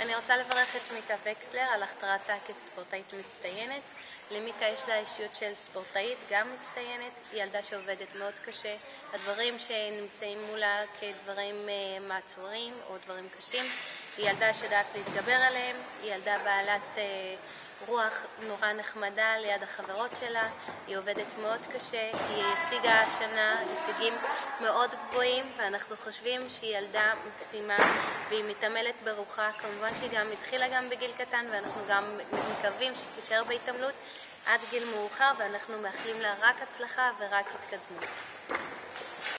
אני רוצה לברך את מיקה וקסלר על הכתרתה כספורטאית מצטיינת. למיקה יש לה אישיות של ספורטאית, גם מצטיינת. היא ילדה שעובדת מאוד קשה. הדברים שנמצאים מולה כדברים אה, מעצורים או דברים קשים, היא ילדה שיודעת להתגבר עליהם. היא ילדה בעלת אה, רוח נורא נחמדה ליד החברות שלה, היא עובדת מאוד קשה, היא השיגה השנה הישגים מאוד גבוהים ואנחנו חושבים שהיא ילדה מקסימה והיא מתעמלת ברוחה, כמובן שהיא גם התחילה גם בגיל קטן ואנחנו גם מקווים שהיא תישאר בהתעמלות עד גיל מאוחר ואנחנו מאחלים לה רק הצלחה ורק התקדמות.